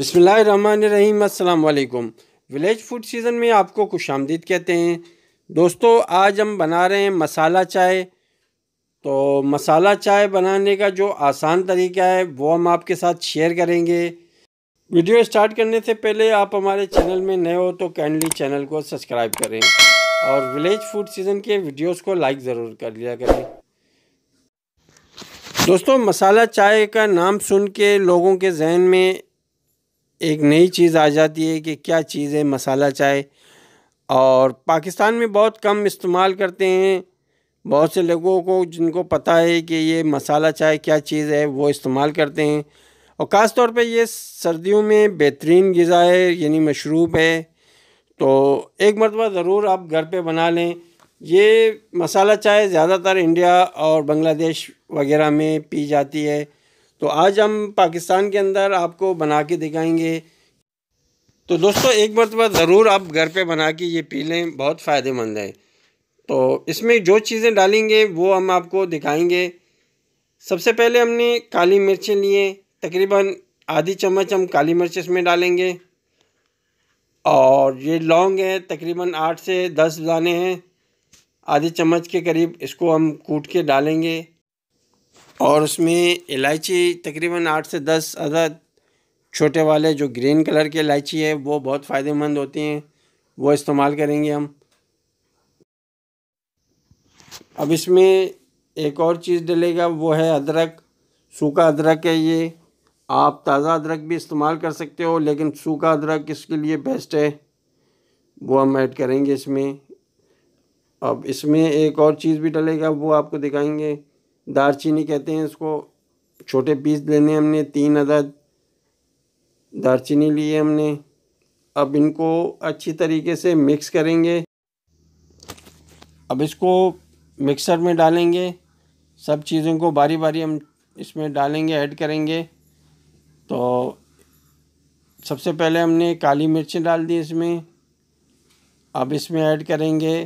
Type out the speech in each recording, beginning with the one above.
بسم اللہ الرحمن الرحیم، السلام علیکم۔ ولیج فوڈ سیزن میں آپ کو خوش آمدید کہتے ہیں۔ دوستو، آج ہم بنا رہے ہیں مسالہ چائے۔ تو مسالہ چائے بنانے کا جو آسان طریقہ ہے، وہ ہم آپ کے ساتھ شیئر کریں گے۔ ویڈیو اسٹارٹ کرنے سے پہلے آپ ہمارے چینل میں نئے ہو تو کینڈلی چینل کو سبسکرائب کریں۔ اور ولیج فوڈ سیزن کے ویڈیوز کو لائک ضرور کر لیا کریں۔ دوستو، مسالہ چائے کا نام سن کے لوگوں کے ذہن میں ایک نئی چیز آ جاتی ہے کہ کیا چیز ہے مسالہ چائے اور پاکستان میں بہت کم استعمال کرتے ہیں۔ بہت سے لوگوں کو، جن کو پتہ ہے کہ یہ مسالہ چائے کیا چیز ہے، وہ استعمال کرتے ہیں۔ اور خاص طور پہ یہ سردیوں میں بہترین غذا ہے یعنی مشروب ہے۔ تو ایک مرتبہ ضرور آپ گھر پہ بنا لیں۔ یہ مسالہ چائے زیادہ تر انڈیا اور بنگلہ دیش وغیرہ میں پی جاتی ہے۔ تو آج ہم پاکستان کے اندر آپ کو بنا کے دکھائیں گے۔ تو دوستو، ایک مرتبہ ضرور آپ گھر پہ بنا کے یہ پی لیں، بہت فائدہ مند ہے تو اس میں جو چیزیں ڈالیں گے، وہ ہم آپ کو دکھائیں گے۔ سب سے پہلے ہم نے کالی مرچیں لیے، تقریباً آدھی چمچ ہم کالی مرچ اس میں ڈالیں گے۔ اور یہ لونگ ہے، تقریباً آٹھ سے دس دانے ہیں۔ آدھی چمچ کے قریب اس کو ہم کوٹ کے ڈالیں گے۔ اور اس میں الائچی تقریباً آٹھ سے دس عدد چھوٹے والے جو گرین کلر کی الائچی ہے، وہ بہت فائدہ مند ہوتی ہیں۔ وہ استعمال کریں گے ہم۔ اب اس میں ایک اور چیز ڈلے گا، وہ ہے ادرک۔ سوکھا ادرک ہے یہ۔ آپ تازہ ادرک بھی استعمال کر سکتے ہو، لیکن سوکھا ادرک اس کے لیے بیسٹ ہے۔ وہ ہم ایڈ کریں گے اس میں۔ اب اس میں ایک اور چیز بھی ڈلے گا، وہ آپ کو دکھائیں گے۔ دار چینی کہتے ہیں اس کو، چھوٹے پیس لینے ہم نے، تین عدد دار چینی لیے ہم نے۔ اب ان کو اچھی طریقے سے مکس کریں گے۔ اب اس کو مکسر میں ڈالیں گے۔ سب چیزوں کو باری باری ہم اس میں ڈالیں گے ایڈ کریں گے۔ تو سب سے پہلے ہم نے کالی مرچیں ڈال دی اس میں۔ اب اس میں ایڈ کریں گے۔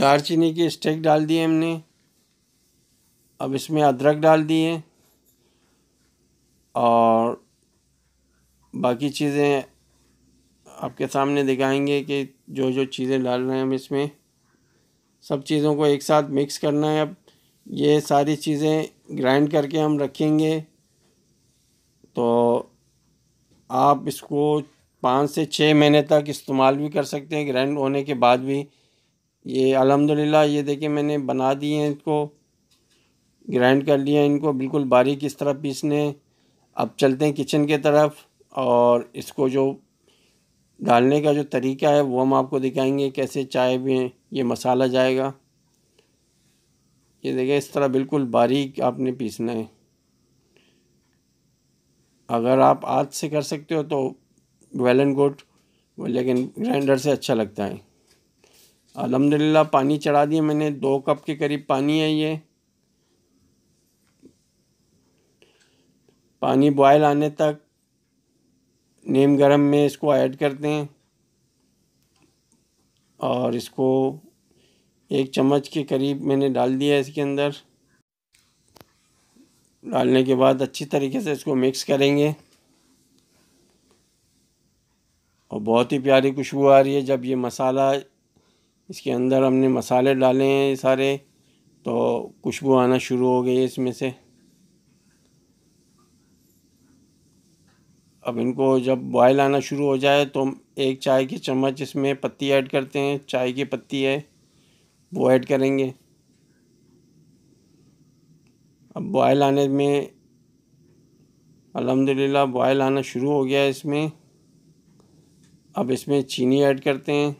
دار چینی کی اسٹیک ڈال دی ہم نے۔ اب اس میں ادرک ڈال دیے اور باقی چیزیں آپ کے سامنے دکھائیں گے کہ جو جو چیزیں ڈال رہے ہیں ہم اس میں۔ سب چیزوں کو ایک ساتھ مکس کرنا ہے۔ اب یہ ساری چیزیں گرائنڈ کر کے ہم رکھیں گے۔ تو آپ اس کو پانچ سے چھ مہینے تک استعمال بھی کر سکتے ہیں۔ گرائنڈ ہونے کے بعد بھی یہ الحمدللہ یہ دیکھیں میں نے بنا دی ہیں اس کو۔ گرائنڈ کر لیا ان کو، بالکل باریک اس طرح پیسنے اب چلتے ہیں کچن کے طرف اور اس کو جو ڈالنے کا جو طریقہ ہے، وہ ہم آپ کو دکھائیں گے کیسے چائے میں یہ مسالہ جائے گا۔ یہ دیکھیں، اس طرح بالکل باریک آپ نے پیسنا ہے۔ اگر آپ آج سے کر سکتے ہو تو ویل اینڈ گڈ لیکن گرائنڈر سے اچھا لگتا ہے۔ الحمدللہ، پانی چڑھا دیا میں نے۔ دو کپ کے قریب پانی ہے یہ۔ پانی بوائل آنے تک نیم گرم میں اس کو ایڈ کرتے ہیں اور اس کو ایک چمچ کے قریب میں نے ڈال دیا اس کے اندر۔ ڈالنے کے بعد اچھی طریقے سے اس کو مکس کریں گے۔ اور بہت ہی پیاری خوشبو آ رہی ہے جب یہ مسالہ اس کے اندر ہم نے مسالے ڈالے ہیں سارے، تو خوشبو آنا شروع ہو گئی اس میں سے۔ اب ان کو جب بوائل آنا شروع ہو جائے تو ایک چائے کی چمچ اس میں پتی ایڈ کرتے ہیں۔ چائے کی پتی ہے، وہ ایڈ کریں گے۔ اب بوائل آنے میں الحمدللہ بوائل آنا شروع ہو گیا اس میں۔ اب اس میں چینی ایڈ کرتے ہیں۔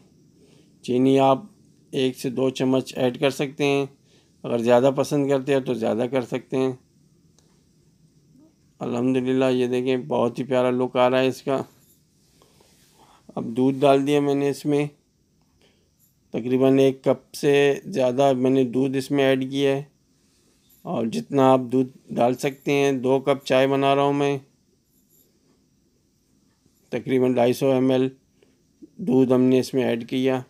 چینی آپ ایک سے دو چمچ ایڈ کر سکتے ہیں۔ اگر زیادہ پسند کرتے ہیں تو زیادہ کر سکتے ہیں۔ الحمدللہ، یہ دیکھیں، بہت ہی پیارا لک آ رہا ہے اس کا۔ اب دودھ ڈال دیا میں نے اس میں۔ تقریباً ایک کپ سے زیادہ میں نے دودھ اس میں ایڈ کیا ہے۔ اور جتنا آپ دودھ ڈال سکتے ہیں، دو کپ چائے بنا رہا ہوں میں۔ تقریباً ڈھائی سو ایم ایل دودھ ہم نے اس میں ایڈ کیا۔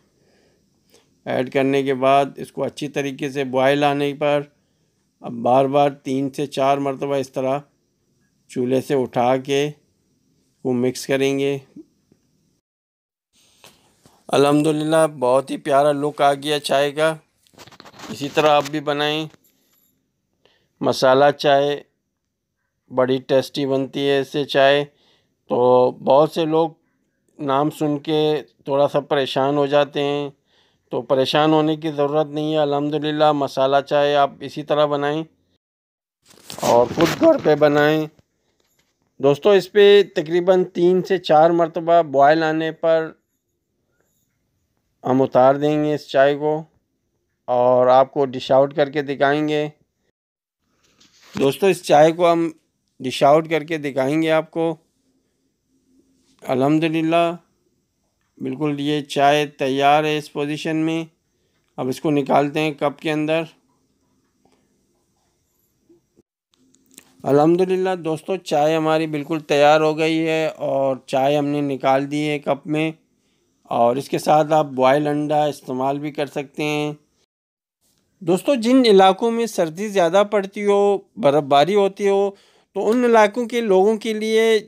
ایڈ کرنے کے بعد اس کو اچھی طریقے سے بوائل آنے پر اب بار بار تین سے چار مرتبہ اس طرح چولہے سے اٹھا کے کو مکس کریں گے۔ الحمدللہ، بہت ہی پیارا لک آ گیا چائے کا۔ اسی طرح آپ بھی بنائیں۔ مسالہ چائے، بڑی ٹیسٹی بنتی ہے اس سے چائے۔ تو بہت سے لوگ نام سن کے تھوڑا سا پریشان ہو جاتے ہیں۔ تو پریشان ہونے کی ضرورت نہیں ہے۔ الحمدللہ، مسالہ چائے آپ اسی طرح بنائیں۔ اور خود گھر پہ بنائیں۔ دوستو، اس پہ تقریباً تین سے چار مرتبہ بوائل آنے پر ہم اتار دیں گے اس چائے کو اور آپ کو ڈش آؤٹ کر کے دکھائیں گے۔ دوستو، اس چائے کو ہم ڈش آؤٹ کر کے دکھائیں گے آپ کو۔ الحمدللہ، بالکل یہ چائے تیار ہے اس پوزیشن میں۔ اب اس کو نکالتے ہیں کپ کے اندر۔ الحمدللہ دوستو، چائے ہماری بالکل تیار ہو گئی ہے اور چائے ہم نے نکال دی ہے کپ میں اور اس کے ساتھ آپ بوائل انڈا استعمال بھی کر سکتے ہیں۔ دوستو، جن علاقوں میں سردی زیادہ پڑتی ہو برف باری ہوتی ہو، تو ان علاقوں کے لوگوں کے لیے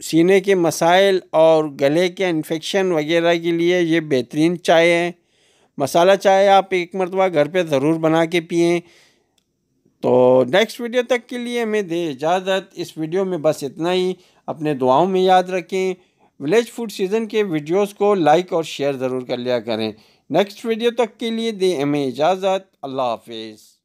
سینے کے مسائل اور گلے کے انفیکشن وغیرہ کے لیے یہ بہترین چائے ہے۔ مسالہ چائے آپ ایک مرتبہ گھر پہ ضرور بنا کے پئیں۔ تو نیکسٹ ویڈیو تک کے لیے ہمیں دے اجازت۔ اس ویڈیو میں بس اتنا ہی۔ اپنے دعاؤں میں یاد رکھیں۔ ولیج فوڈ سیزن کے ویڈیوز کو لائک اور شیئر ضرور کر لیا کریں۔ نیکسٹ ویڈیو تک کے لیے دے ہمیں اجازت۔ اللہ حافظ۔